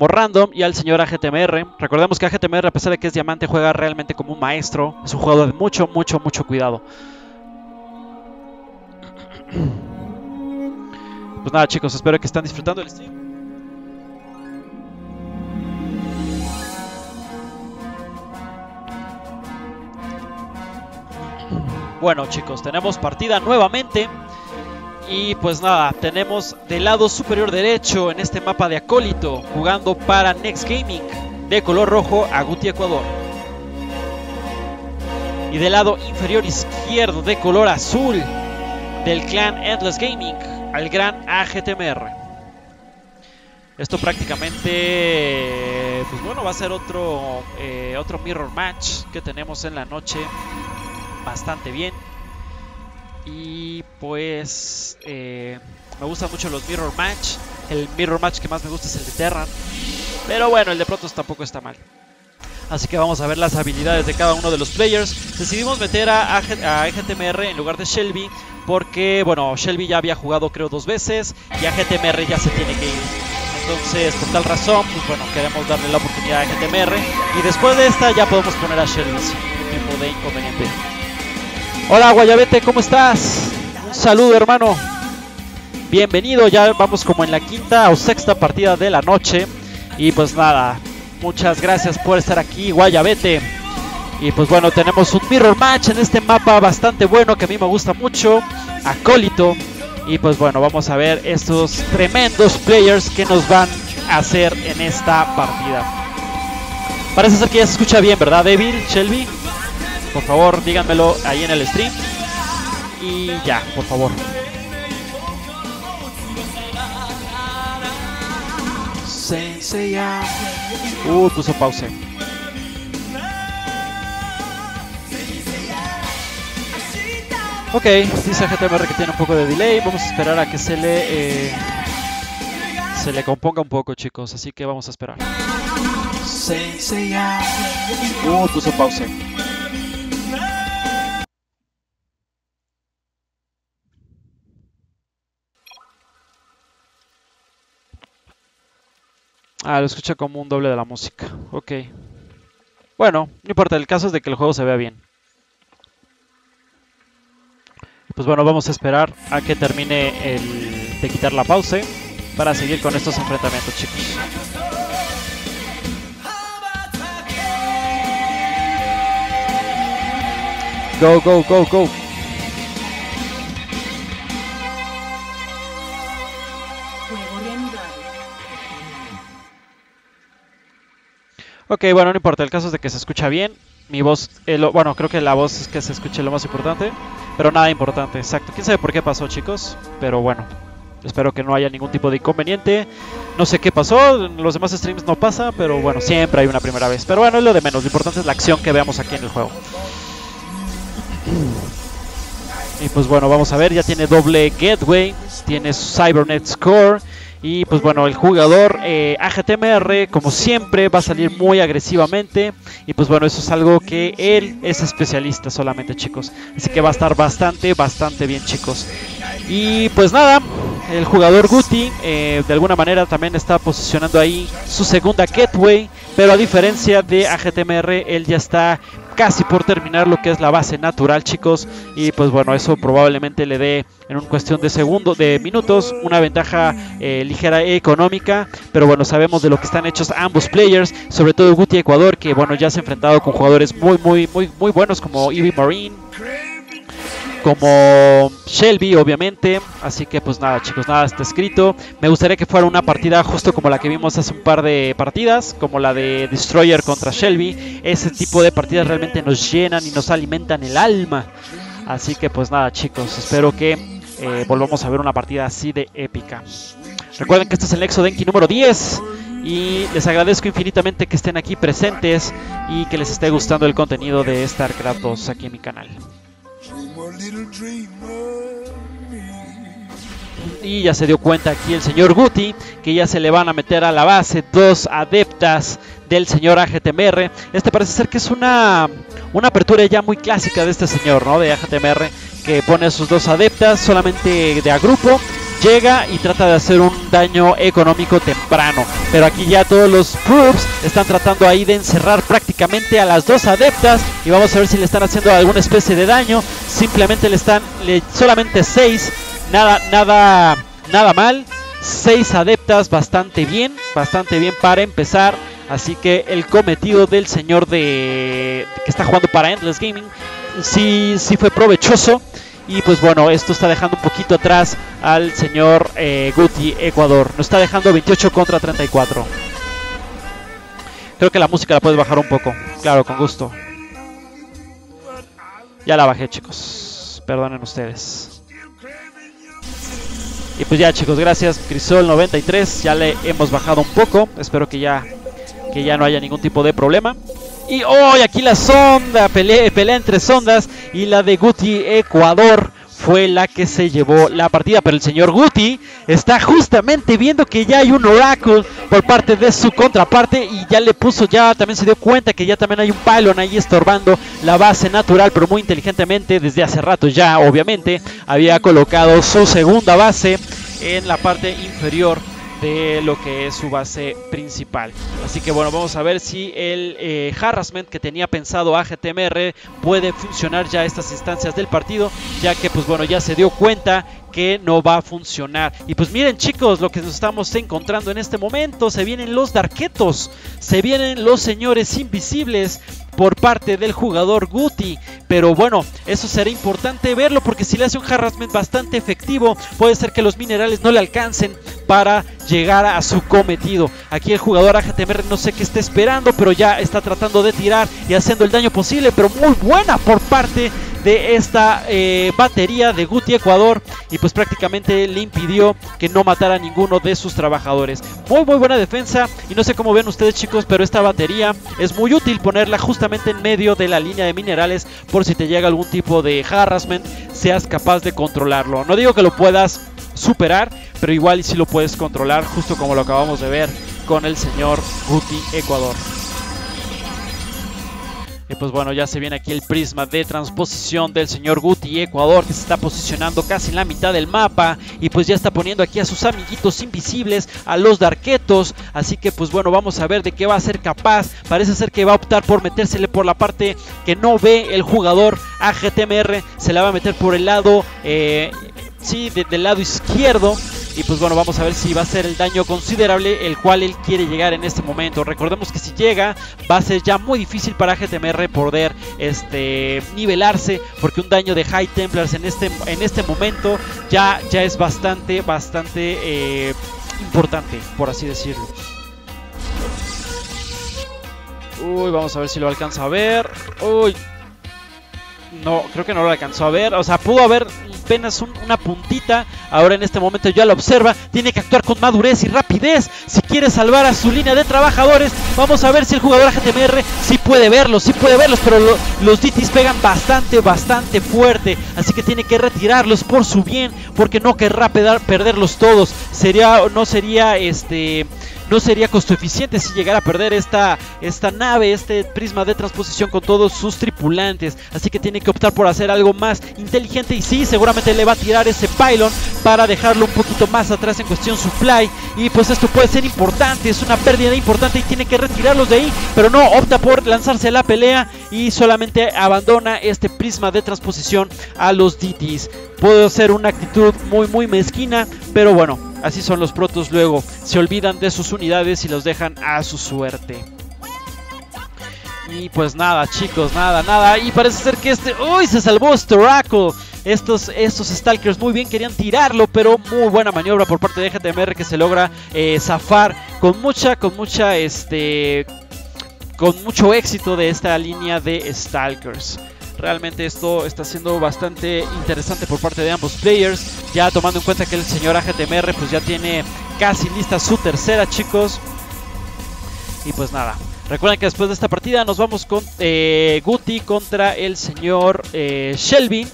como random y al señor AGTMR. Recordemos que AGTMR, a pesar de que es diamante, juega realmente como un maestro. Es un jugador de mucho, mucho, mucho cuidado. Pues nada chicos, espero que estén disfrutando el stream. Bueno chicos, tenemos partida nuevamente. Y pues nada, tenemos del lado superior derecho en este mapa de acólito, jugando para Next Gaming, de color rojo a Guti Ecuador. Y del lado inferior izquierdo de color azul, del clan Endless Gaming, al gran AGTMR. Esto prácticamente, pues bueno, va a ser otro, eh, otro mirror match que tenemos en la noche bastante bien. Y pues eh, me gustan mucho los Mirror Match. El Mirror Match que más me gusta es el de Terran. Pero bueno, el de Protoss tampoco está mal. Así que vamos a ver las habilidades de cada uno de los players. Decidimos meter a, a EGTMR en lugar de Shelby. Porque, bueno, Shelby ya había jugado creo dos veces. Y AGTMR ya se tiene que ir. Entonces, por tal razón, pues bueno, queremos darle la oportunidad a EGTMR. Y después de esta ya podemos poner a Shelby sin ningún tipo de inconveniente. Hola Guayabete, ¿cómo estás? Un saludo hermano. Bienvenido, ya vamos como en la quinta o sexta partida de la noche. Y pues nada, muchas gracias por estar aquí Guayabete. Y pues bueno, tenemos un mirror match en este mapa bastante bueno que a mí me gusta mucho. Acólito. Y pues bueno, vamos a ver estos tremendos players que nos van a hacer en esta partida. Parece ser que ya se escucha bien, ¿verdad, Devil, Shelby? Por favor, díganmelo ahí en el stream. Y ya, por favor. Uh, puso pause. Ok, dice GTMR que tiene un poco de delay. Vamos a esperar a que se le eh, se le componga un poco, chicos. Así que vamos a esperar. Uh, puso pause. Ah, lo escucha como un doble de la música. Ok. Bueno, no importa, el caso es de que el juego se vea bien. Pues bueno, vamos a esperar a que termine el de quitar la pausa para seguir con estos enfrentamientos, chicos. Go, go, go, go. Ok, bueno, no importa, el caso es de que se escucha bien. Mi voz, eh, bueno, creo que la voz es que se escuche lo más importante, pero nada importante, exacto. ¿Quién sabe por qué pasó, chicos? Pero bueno, espero que no haya ningún tipo de inconveniente. No sé qué pasó, en los demás streams no pasa, pero bueno, siempre hay una primera vez. Pero bueno, es lo de menos, lo importante es la acción que veamos aquí en el juego. Y pues bueno, vamos a ver, ya tiene doble gateway, tiene Cybernet Score y pues bueno, el jugador eh, AGTMR, como siempre, va a salir muy agresivamente. Y pues bueno, eso es algo que él es especialista solamente, chicos. Así que va a estar bastante, bastante bien, chicos. Y pues nada, el jugador Guti eh, de alguna manera también está posicionando ahí su segunda gateway. Pero a diferencia de AGTMR, él ya está casi por terminar lo que es la base natural, chicos. Y pues bueno, eso probablemente le dé en un cuestión de segundos, de minutos, una ventaja eh, ligera e económica. Pero bueno, sabemos de lo que están hechos ambos players, sobre todo Guti Ecuador, que bueno, ya se ha enfrentado con jugadores muy, muy, muy, muy buenos como Eevee Marine como Shelby, obviamente. Así que pues nada, chicos, nada está escrito. Me gustaría que fuera una partida justo como la que vimos hace un par de partidas, como la de Destroyer contra Shelby. Ese tipo de partidas realmente nos llenan y nos alimentan el alma. Así que pues nada, chicos, espero que eh, volvamos a ver una partida así de épica. Recuerden que este es el Nexo Denki número 10. Y les agradezco infinitamente que estén aquí presentes y que les esté gustando el contenido de StarCraft 2 aquí en mi canal. Y ya se dio cuenta aquí el señor Guti que ya se le van a meter a la base dos adeptas del señor AGTMR. Este parece ser que es una, una apertura ya muy clásica de este señor, ¿no? De AGTMR, que pone a sus dos adeptas solamente de a grupo. Llega y trata de hacer un daño económico temprano. Pero aquí ya todos los proofs están tratando ahí de encerrar prácticamente a las dos adeptas y vamos a ver si le están haciendo alguna especie de daño. Simplemente le están solamente 6, nada nada nada mal. 6 adeptas bastante bien, bastante bien para empezar. Así que el cometido del señor de que está jugando para Endless Gaming sí, sí fue provechoso. Y pues bueno, esto está dejando un poquito atrás al señor eh, Guti Ecuador. Nos está dejando 28 contra 34. Creo que la música la puedes bajar un poco. Claro, con gusto. Ya la bajé, chicos. Perdonen ustedes. Y pues ya, chicos, gracias. Crisol 93. Ya le hemos bajado un poco. Espero que ya, que ya no haya ningún tipo de problema. Y hoy aquí la sonda, pelea, pelea entre sondas y la de Guti Ecuador fue la que se llevó la partida. Pero el señor Guti está justamente viendo que ya hay un Oracle por parte de su contraparte y ya le puso, ya también se dio cuenta que ya también hay un pylon ahí estorbando la base natural, pero muy inteligentemente desde hace rato ya, obviamente, había colocado su segunda base en la parte inferior de lo que es su base principal. Así que bueno, vamos a ver si el eh, harassment que tenía pensado AGTMR puede funcionar ya a estas instancias del partido, ya que pues bueno, ya se dio cuenta que no va a funcionar. Y pues miren chicos, lo que nos estamos encontrando en este momento, se vienen los darquetos, se vienen los señores invisibles por parte del jugador Guti. Pero bueno, eso será importante verlo porque si le hace un harassment bastante efectivo, puede ser que los minerales no le alcancen para llegar a su cometido. Aquí el jugador AGTMR no sé qué está esperando, pero ya está tratando de tirar y haciendo el daño posible, pero muy buena por parte de esta eh, batería de Guti Ecuador y pues prácticamente le impidió que no matara a ninguno de sus trabajadores. Muy muy buena defensa y no sé cómo ven ustedes chicos, pero esta batería es muy útil ponerla justamente en medio de la línea de minerales por si te llega algún tipo de harassment, seas capaz de controlarlo. No digo que lo puedas superar, pero igual si lo puedes controlar justo como lo acabamos de ver con el señor Guti Ecuador. Y pues bueno, ya se viene aquí el prisma de transposición del señor Guti Ecuador que se está posicionando casi en la mitad del mapa y pues ya está poniendo aquí a sus amiguitos invisibles, a los darquetos. Así que pues bueno, vamos a ver de qué va a ser capaz. Parece ser que va a optar por metérsele por la parte que no ve el jugador a GTMR. Se la va a meter por el lado, eh, sí, del lado izquierdo. Y pues bueno, vamos a ver si va a ser el daño considerable el cual él quiere llegar en este momento. Recordemos que si llega va a ser ya muy difícil para GTMR poder este, nivelarse porque un daño de High Templars en este, en este momento ya, ya es bastante, bastante eh, importante, por así decirlo. Uy, vamos a ver si lo alcanza a ver. Uy, no, creo que no lo alcanzó a ver. O sea, pudo haber apenas una puntita. Ahora en este momento ya lo observa. Tiene que actuar con madurez y rapidez. Si quiere salvar a su línea de trabajadores. Vamos a ver si el jugador AGTMR sí puede verlos, sí puede verlos. Pero los DTs pegan bastante, bastante fuerte. Así que tiene que retirarlos por su bien. Porque no querrá perderlos todos. Sería, no sería este no sería costo eficiente si llegara a perder esta, esta nave, este prisma de transposición con todos sus tripulantes. Así que tiene que optar por hacer algo más inteligente y sí, seguramente le va a tirar ese pylon para dejarlo un poquito más atrás en cuestión supply. Y pues esto puede ser importante, es una pérdida importante y tiene que retirarlos de ahí. Pero no, opta por lanzarse a la pelea y solamente abandona este prisma de transposición a los DTs. Puede ser una actitud muy muy mezquina, pero bueno, Así son los protos luego, se olvidan de sus unidades y los dejan a su suerte. Y pues nada, chicos, nada, nada. Y parece ser que este... ¡Uy! Se salvó Storaco. Estos, estos Stalkers muy bien querían tirarlo, pero muy buena maniobra por parte de GTMR que se logra eh, zafar con mucha, con mucha, este... Con mucho éxito de esta línea de Stalkers. Realmente esto está siendo bastante interesante por parte de ambos players. Ya tomando en cuenta que el señor AGTMR pues ya tiene casi lista su tercera chicos. Y pues nada. Recuerden que después de esta partida nos vamos con eh, Guti contra el señor eh, Shelby.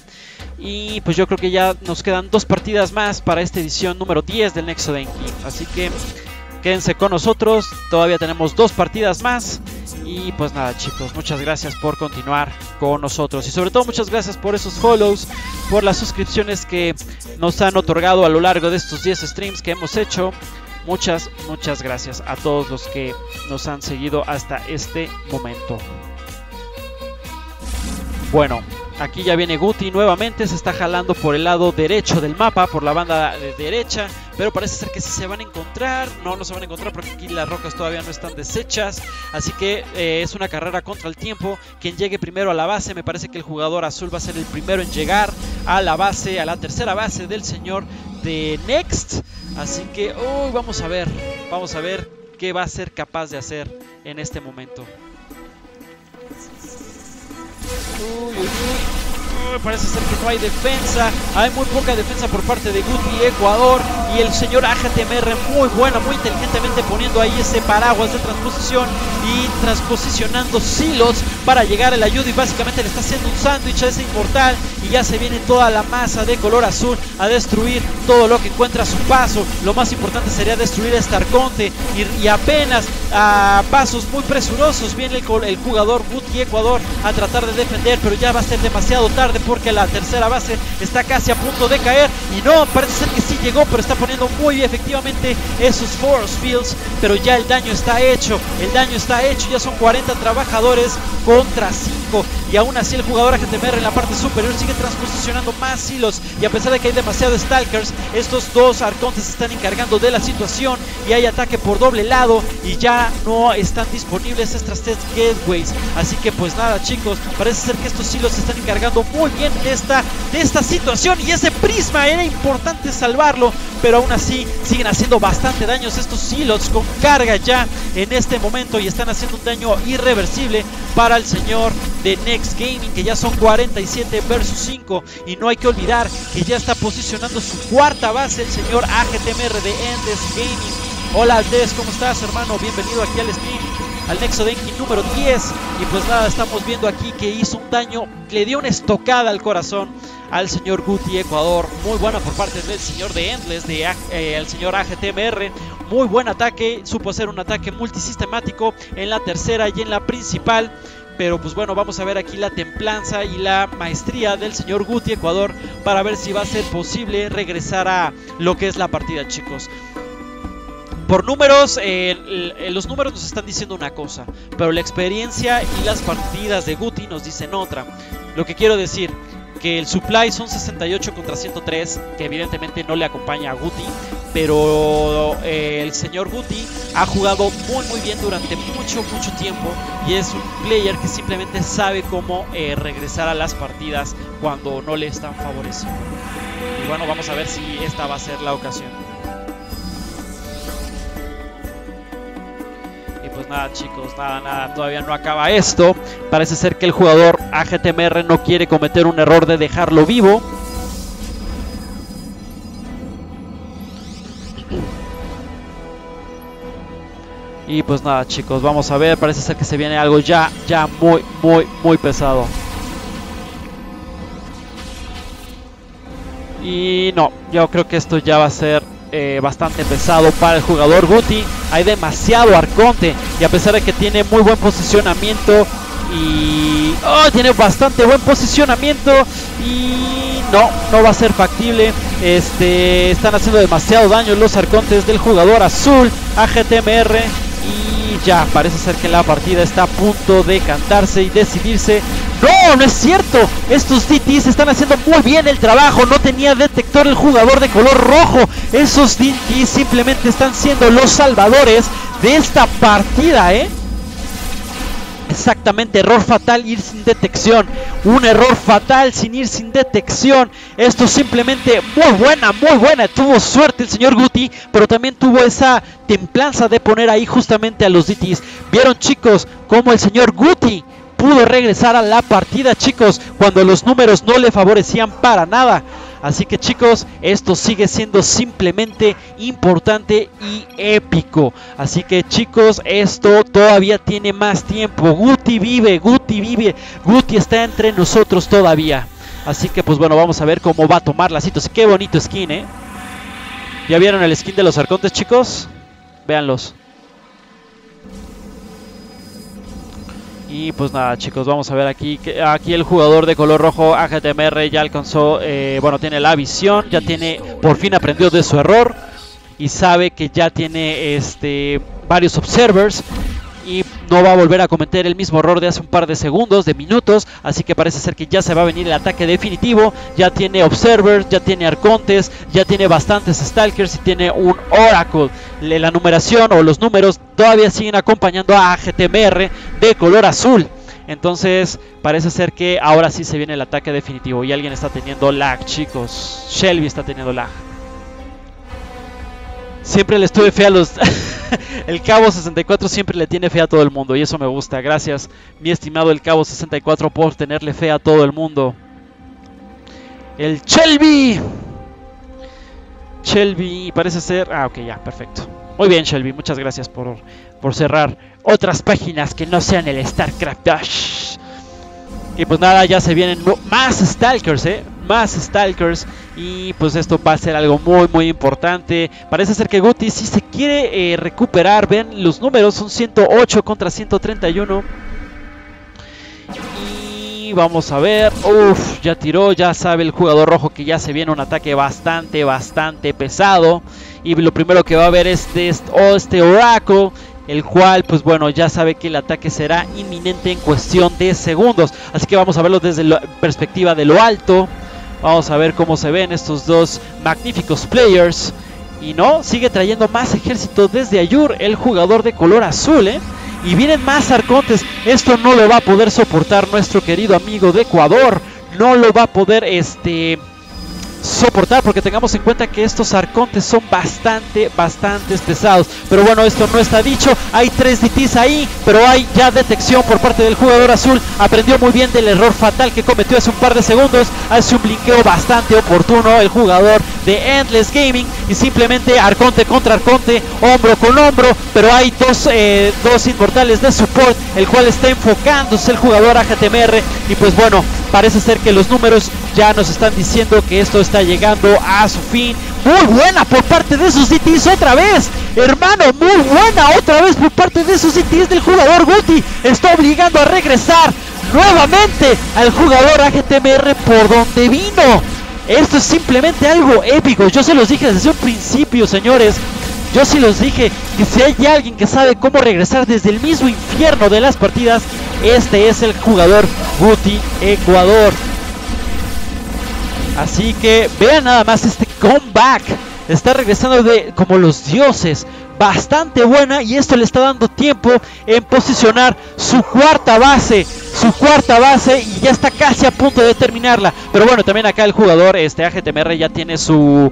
Y pues yo creo que ya nos quedan dos partidas más para esta edición número 10 del Nexo Denki. Así que quédense con nosotros. Todavía tenemos dos partidas más. Y pues nada chicos, muchas gracias por continuar con nosotros. Y sobre todo muchas gracias por esos follows, por las suscripciones que nos han otorgado a lo largo de estos 10 streams que hemos hecho. Muchas, muchas gracias a todos los que nos han seguido hasta este momento. Bueno, aquí ya viene Guti nuevamente, se está jalando por el lado derecho del mapa, por la banda de derecha, pero parece ser que sí se van a encontrar. No, no se van a encontrar porque aquí las rocas todavía no están deshechas, así que eh, es una carrera contra el tiempo. Quien llegue primero a la base, me parece que el jugador azul va a ser el primero en llegar a la base, a la tercera base del señor de Next. Así que, uy, vamos a ver, vamos a ver qué va a ser capaz de hacer en este momento. Uy, uy, uy. Parece ser que no hay defensa. Hay muy poca defensa por parte de Guti Ecuador. Y el señor AGTMR muy buena, muy inteligentemente poniendo ahí ese paraguas de transposición y transposicionando silos para llegar al ayuda. Y básicamente le está haciendo un sándwich a ese inmortal. Y ya se viene toda la masa de color azul a destruir todo lo que encuentra a su paso. Lo más importante sería destruir a arconte. Y, y apenas a pasos muy presurosos viene el, el jugador Guti Ecuador a tratar de defender. Pero ya va a ser demasiado tarde porque la tercera base está casi a punto de caer. Y no, parece ser que sí llegó, pero está poniendo muy efectivamente esos force fields. Pero ya el daño está hecho. El daño está hecho. Ya son 40 trabajadores contra 5. Y aún así el jugador AGTMR en la parte superior sigue transposicionando más hilos. Y a pesar de que hay demasiados stalkers, estos dos arcontes se están encargando de la situación. Y hay ataque por doble lado. Y ya no están disponibles estas test gateways. Así que pues nada chicos, parece ser que estos hilos se están encargando muy bien de esta, de esta situación. Y ese prisma era importante salvarlo. Pero aún así siguen haciendo bastante daños estos hilos con carga ya en este momento. Y están haciendo un daño irreversible para el señor de Gaming. Que ya son 47 versus 5. Y no hay que olvidar que ya está posicionando su cuarta base el señor AGTMR de Endless Gaming. Hola Aldes, ¿cómo estás hermano? Bienvenido aquí al stream, al Nexo Denki número 10. Y pues nada, estamos viendo aquí que hizo un daño, le dio una estocada al corazón al señor Guti Ecuador. Muy buena por parte del señor de Endless, de, eh, el señor AGTMR. Muy buen ataque, supo hacer un ataque multisistemático en la tercera y en la principal. Pero pues bueno, vamos a ver aquí la templanza y la maestría del señor Guti Ecuador para ver si va a ser posible regresar a lo que es la partida, chicos por números, eh, los números nos están diciendo una cosa, pero la experiencia y las partidas de Guti nos dicen otra. Lo que quiero decir, que el supply son 68 contra 103, que evidentemente no le acompaña a Guti, pero eh, el señor Guti ha jugado muy muy bien durante mucho tiempo y es un player que simplemente sabe cómo eh, regresar a las partidas cuando no le están favoreciendo. Y bueno, vamos a ver si esta va a ser la ocasión. pues nada chicos, nada, nada, todavía no acaba esto. Parece ser que el jugador AGTMR no quiere cometer un error de dejarlo vivo. Y pues nada chicos, vamos a ver, parece ser que se viene algo ya, ya muy, muy, muy pesado. Y no, yo creo que esto ya va a ser eh, bastante pesado para el jugador Guti. Hay demasiado arconte y a pesar de que tiene muy buen posicionamiento y oh, tiene bastante buen posicionamiento y no, no va a ser factible. Este, están haciendo demasiado daño los arcontes del jugador azul AGTMR y ya parece ser que la partida está a punto de cantarse y decidirse no, no es cierto. Estos DTs están haciendo muy bien el trabajo. No tenía detector el jugador de color rojo. Esos DTs simplemente están siendo los salvadores de esta partida, ¿eh? Exactamente, error fatal ir sin detección. Un error fatal sin ir sin detección. Esto simplemente muy buena, muy buena. Tuvo suerte el señor Guti, pero también tuvo esa templanza de poner ahí justamente a los DTs. Vieron chicos como el señor Guti pudo regresar a la partida, chicos, cuando los números no le favorecían para nada. Así que chicos, esto sigue siendo simplemente importante y épico. Así que chicos, esto todavía tiene más tiempo. Guti vive, Guti vive, Guti está entre nosotros todavía. Así que pues bueno, vamos a ver cómo va a tomar la situación. Qué bonito skin, ¿eh? ¿Ya vieron el skin de los arcontes, chicos? Véanlos. Y pues nada, chicos, vamos a ver aquí. Aquí el jugador de color rojo, AGTMR, ya alcanzó, eh, bueno, tiene la visión, ya tiene, por fin aprendió de su error y sabe que ya tiene este varios observers no va a volver a cometer el mismo error de hace un par de segundos, de minutos, así que parece ser que ya se va a venir el ataque definitivo, ya tiene Observers, ya tiene Arcontes, ya tiene bastantes Stalkers y tiene un Oracle. La numeración o los números todavía siguen acompañando a GTMR de color azul. Entonces parece ser que ahora sí se viene el ataque definitivo y alguien está teniendo lag, chicos. Shelby está teniendo lag. Siempre le estuve fe a los... el Cabo 64 siempre le tiene fe a todo el mundo y eso me gusta. Gracias, mi estimado el Cabo 64, por tenerle fe a todo el mundo. El Shelby. Shelby parece ser... Ah, ok, ya, perfecto. Muy bien, Shelby, muchas gracias por, por cerrar otras páginas que no sean el StarCraft Dash. Y pues nada, ya se vienen más Stalkers, ¿eh? Más Stalkers. Y pues esto va a ser algo muy, muy importante. Parece ser que Guti si se quiere eh, recuperar. Ven, los números son 108 contra 131. Y vamos a ver. Uf, ya tiró. Ya sabe el jugador rojo que ya se viene un ataque bastante, bastante pesado. Y lo primero que va a ver es este, oh, este Oracle el cual pues bueno ya sabe que el ataque será inminente en cuestión de segundos así que vamos a verlo desde la perspectiva de lo alto vamos a ver cómo se ven estos dos magníficos players. Y no sigue trayendo más ejército desde Ayur el jugador de color azul ¿eh? y vienen más arcontes. Esto no lo va a poder soportar nuestro querido amigo de Ecuador. No lo va a poder este soportar porque tengamos en cuenta que estos arcontes son bastante, bastante pesados. Pero bueno, esto no está dicho. Hay tres DTs ahí, pero hay ya detección por parte del jugador azul. Aprendió muy bien del error fatal que cometió hace un par de segundos. Hace un blinqueo bastante oportuno el jugador de Endless Gaming y simplemente arconte contra arconte, hombro con hombro. Pero hay dos, eh, dos inmortales de support, el cual está enfocándose el jugador AGTMR. Y pues bueno, parece ser que los números ya nos están diciendo que esto está llegando a su fin. Muy buena por parte de esos DTs otra vez. Hermano, muy buena otra vez por parte de esos DTs del jugador Guti. Está obligando a regresar nuevamente al jugador AGTMR por donde vino. Esto es simplemente algo épico. Yo se los dije desde un principio, señores. Yo sí los dije que si hay alguien que sabe cómo regresar desde el mismo infierno de las partidas, este es el jugador Guti Ecuador. Así que vean nada más este comeback. Está regresando de como los dioses. Bastante buena y esto le está dando tiempo en posicionar su cuarta base. Su cuarta base y ya está casi a punto de terminarla. Pero bueno, también acá el jugador, este AGTMR ya tiene su,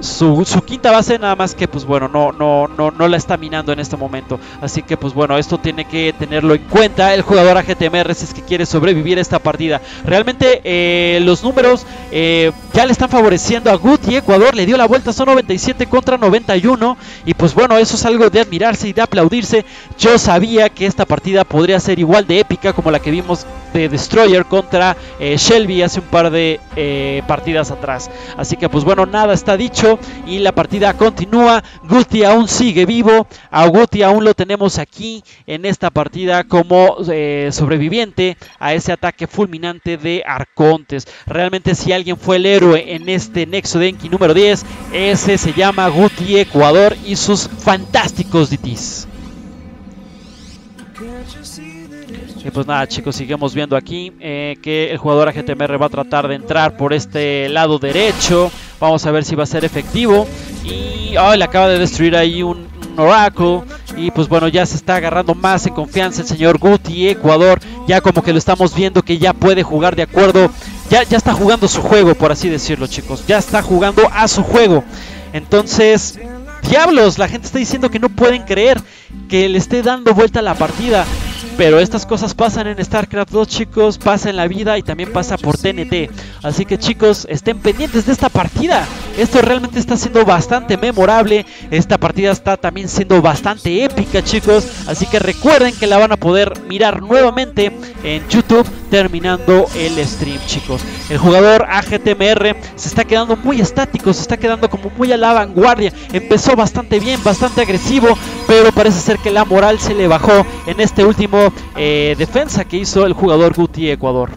su, quinta base nada más que pues bueno no no no no la está minando en este momento. Así que pues bueno esto tiene que tenerlo en cuenta el jugador AGTMR si es que quiere sobrevivir esta partida. Realmente eh, los números eh, ya le están favoreciendo a Guti Ecuador le dio la vuelta son 97 contra 91 y pues bueno eso es algo de admirarse y de aplaudirse. Yo sabía que esta partida podría ser igual de épica como la que vimos de Destroyer contra eh, Shelby hace un par de partidas atrás. Así que pues bueno nada está dicho y la partida continúa. Guti aún sigue vivo. A Guti aún lo tenemos aquí en esta partida como eh, sobreviviente a ese ataque fulminante de Arcontes. Realmente si alguien fue el héroe en este Nexo Denki número 10, ese se llama Guti Ecuador y sus fantásticos DTs. Y pues nada chicos, seguimos viendo aquí eh, que el jugador AGTMR va a tratar de entrar por este lado derecho. Vamos a ver si va a ser efectivo. Y oh, le acaba de destruir ahí un, Oracle. Y pues bueno, ya se está agarrando más en confianza el señor Guti Ecuador. Ya como que lo estamos viendo que ya puede jugar de acuerdo. Ya, ya está jugando su juego, por así decirlo chicos. Ya está jugando a su juego. Entonces, diablos, la gente está diciendo que no pueden creer que le esté dando vuelta la partida. Pero estas cosas pasan en StarCraft 2, chicos, pasa en la vida y también pasa por TNT. Así que chicos, estén pendientes de esta partida. Esto realmente está siendo bastante memorable. Esta partida está también siendo bastante épica, chicos. Así que recuerden que la van a poder mirar nuevamente en YouTube terminando el stream, chicos. El jugador AGTMR se está quedando muy estático, se está quedando como muy a la vanguardia. Empezó bastante bien, bastante agresivo, pero parece ser que la moral se le bajó en este último eh, defensa que hizo el jugador Guti Ecuador.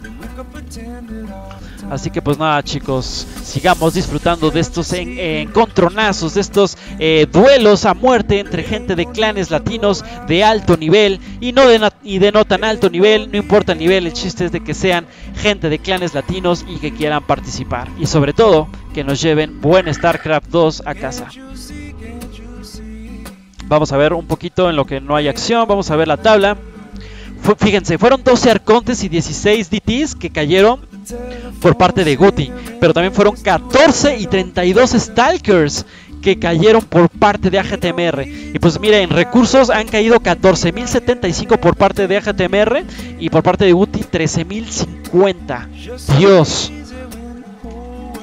Así que pues nada chicos, sigamos disfrutando de estos encontronazos, de estos eh, duelos a muerte entre gente de clanes latinos de alto nivel y no de, y de no tan alto nivel, no importa el nivel, el chiste es de que sean gente de clanes latinos y que quieran participar. Y sobre todo, que nos lleven buen StarCraft 2 a casa. Vamos a ver un poquito en lo que no hay acción, vamos a ver la tabla. Fíjense, fueron 12 Arcontes y 16 DTs que cayeron por parte de Guti. Pero también fueron 14 y 32 Stalkers que cayeron por parte de AGTMR. Y pues mira, en recursos han caído 14.075 por parte de AGTMR y por parte de Guti 13.050. Dios.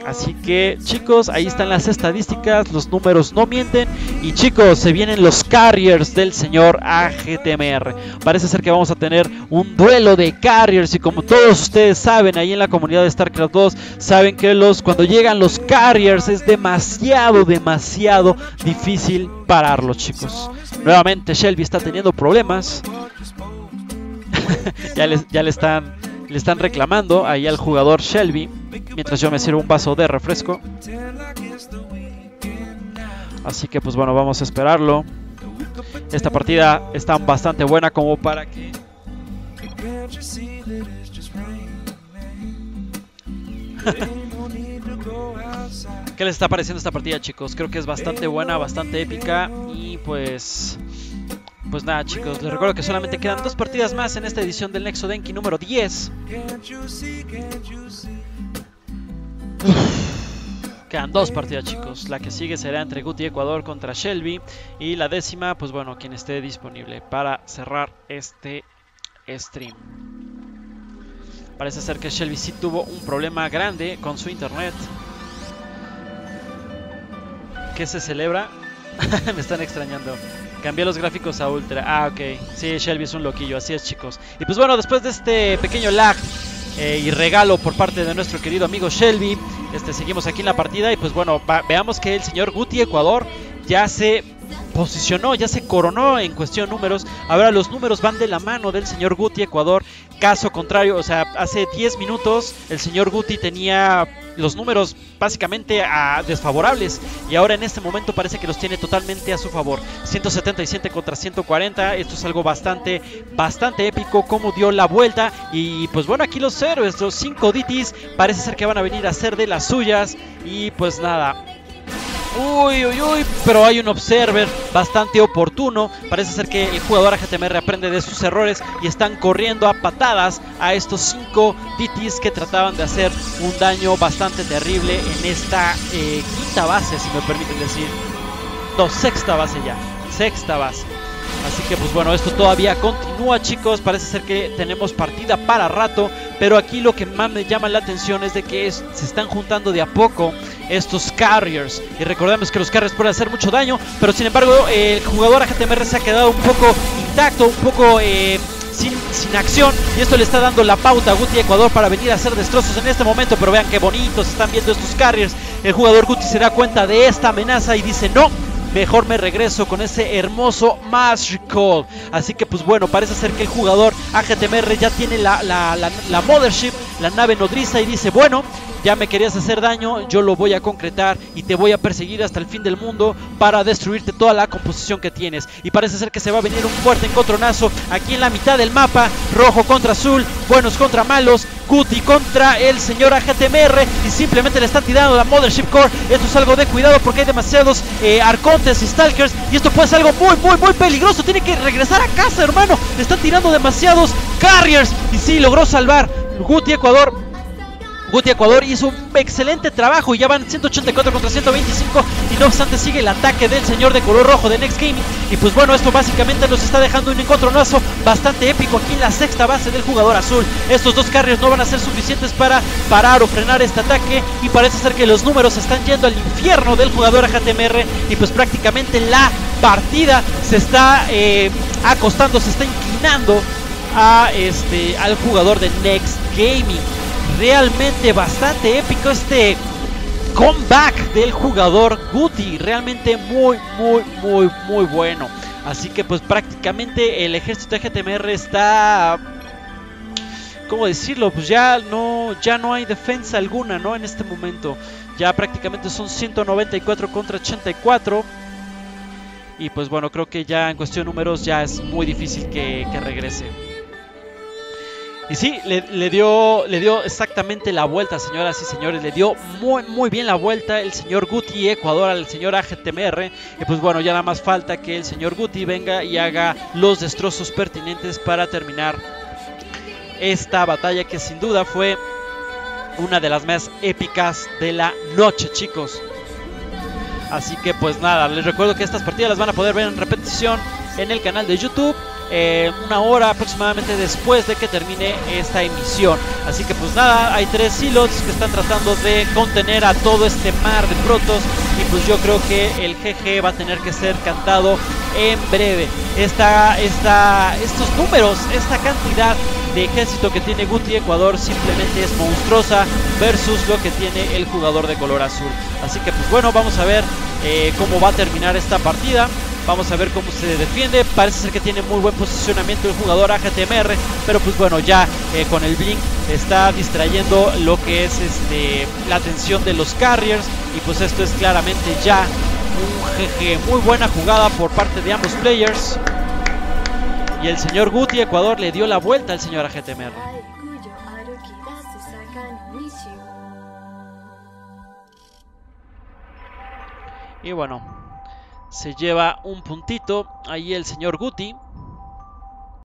Así que chicos, ahí están las estadísticas, los números no mienten. Y chicos, se vienen los carriers del señor AGTMR. Parece ser que vamos a tener un duelo de carriers. Y como todos ustedes saben, ahí en la comunidad de StarCraft 2, saben que los cuando llegan los carriers es demasiado, demasiado difícil pararlos, chicos. Nuevamente Shelby está teniendo problemas. ya, ya le están le están reclamando ahí al jugador Shelby. Mientras yo me sirvo un vaso de refresco. Así que pues bueno, vamos a esperarlo. Esta partida está bastante buena como para que... ¿Qué les está pareciendo esta partida chicos? Creo que es bastante buena, bastante épica y pues... Pues nada chicos, les recuerdo que solamente quedan dos partidas más en esta edición del Nexo Denki número 10. Quedan dos partidas chicos, la que sigue será entre Guti Ecuador contra Shelby y la décima, pues bueno, quien esté disponible para cerrar este stream. Parece ser que Shelby sí tuvo un problema grande con su internet. ¿Qué se celebra? Me están extrañando. Cambié los gráficos a ultra. Ah, ok. Sí, Shelby es un loquillo. Así es, chicos. Y pues bueno, después de este pequeño lag eh, y regalo por parte de nuestro querido amigo Shelby, este, seguimos aquí en la partida. Y pues bueno, veamos que el señor Guti Ecuador ya se posicionó, ya se coronó en cuestión números. Ahora los números van de la mano del señor Guti Ecuador. Caso contrario, o sea, hace 10 minutos el señor Guti tenía los números básicamente a desfavorables. Y ahora en este momento parece que los tiene totalmente a su favor. 177 contra 140, esto es algo bastante bastante épico como dio la vuelta. Y pues bueno, aquí los héroes, los 5 DTs parece ser que van a venir a hacer de las suyas. Y pues nada, Uy, uy, uy, pero hay un observer bastante oportuno. Parece ser que el jugador AGTMR aprende de sus errores y están corriendo a patadas a estos 5 DTs que trataban de hacer un daño bastante terrible en esta eh, quinta base, si me permiten decir. No, sexta base ya. Sexta base. Así que pues bueno, esto todavía continúa chicos, parece ser que tenemos partida para rato, pero aquí lo que más me llama la atención es de que se están juntando de a poco estos carriers. Y recordemos que los carriers pueden hacer mucho daño, pero sin embargo el jugador AGTMR se ha quedado un poco intacto, un poco... Eh, sin, acción y esto le está dando la pauta a Guti Ecuador para venir a hacer destrozos en este momento pero vean qué bonitos están viendo estos carriers el jugador Guti se da cuenta de esta amenaza y dice no mejor me regreso con ese hermoso Master Call. Así que pues bueno, parece ser que el jugador AGTMR ya tiene la, la, la Mothership, la nave nodriza y dice, bueno, ya me querías hacer daño, yo lo voy a concretar y te voy a perseguir hasta el fin del mundo para destruirte toda la composición que tienes. Y parece ser que se va a venir un fuerte encontronazo aquí en la mitad del mapa, rojo contra azul, buenos contra malos, Cuti contra el señor AGTMR y simplemente le están tirando la Mothership Core. Esto es algo de cuidado porque hay demasiados eh, arcontes y stalkers y esto puede ser algo muy, muy, muy peligroso. Tiene que regresar a casa, hermano. Le están tirando demasiados carriers y sí, logró salvar Guti Ecuador. Guti Ecuador hizo un excelente trabajo y ya van 184 contra 125 y no obstante sigue el ataque del señor de color rojo de Next Gaming. Y pues bueno esto básicamente nos está dejando un encontronazo bastante épico aquí en la sexta base del jugador azul. Estos dos carriers no van a ser suficientes para parar o frenar este ataque. Y parece ser que los números están yendo al infierno del jugador HTMR y pues prácticamente la partida se está eh, acostando, se está inclinando a este al jugador de Next Gaming realmente bastante épico este comeback del jugador Guti. Realmente muy, muy, muy, muy bueno. Así que pues prácticamente el ejército de GTMR está... ¿Cómo decirlo? Pues ya no, ya no hay defensa alguna, ¿no? En este momento. Ya prácticamente son 194 contra 84. Y pues bueno, creo que ya en cuestión de números ya es muy difícil que, que regrese. Y sí, le, dio, le dio exactamente la vuelta, señoras y señores. Le dio muy, muy bien la vuelta el señor Guti Ecuador al señor AGTMR. Y pues bueno, ya nada más falta que el señor Guti venga y haga los destrozos pertinentes para terminar esta batalla que sin duda fue una de las más épicas de la noche, chicos. Así que pues nada, les recuerdo que estas partidas las van a poder ver en repetición en el canal de YouTube. Eh, una hora aproximadamente después de que termine esta emisión. Así que pues nada, hay tres silos que están tratando de contener a todo este mar de protos y pues yo creo que el GG va a tener que ser cantado en breve. Esta, esta, estos números, esta cantidad de ejército que tiene Guti Ecuador simplemente es monstruosa versus lo que tiene el jugador de color azul. Así que pues bueno, vamos a ver eh, cómo va a terminar esta partida. Vamos a ver cómo se defiende. Parece ser que tiene muy buen posicionamiento el jugador AGTMR. Pero pues bueno, ya eh, con el Blink está distrayendo lo que es este, la atención de los carriers. Y pues esto es claramente ya un GG. Muy buena jugada por parte de ambos players. Y el señor Guti Ecuador le dio la vuelta al señor AGTMR. Y bueno, se lleva un puntito ahí el señor Guti.